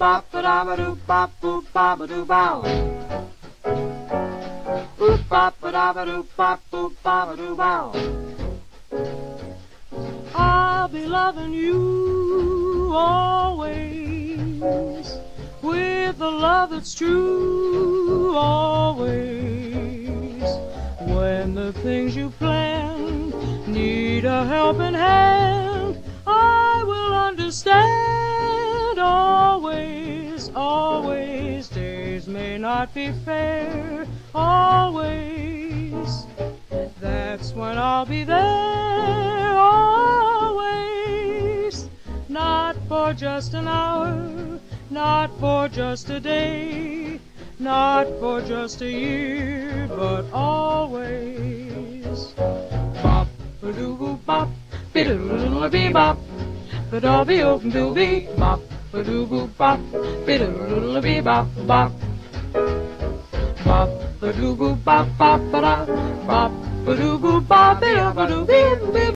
Bop ba da ba doo bop boop ba ba doo bow. Oop bop ba da ba doo bop boop ba ba doo bow. I'll be loving you always with a love that's true always. When the things you planned need a helping hand, Days may not be fair always. That's when I'll be there always. Not for just an hour, not for just a day, not for just a year, but always. Bop, a doo bop, biddle bee bop, ba da bee oh doo bee bop, a doo bop, biddle bee bop bop. Bop, a doo bop bop ba da, bop, a doo ba ba bee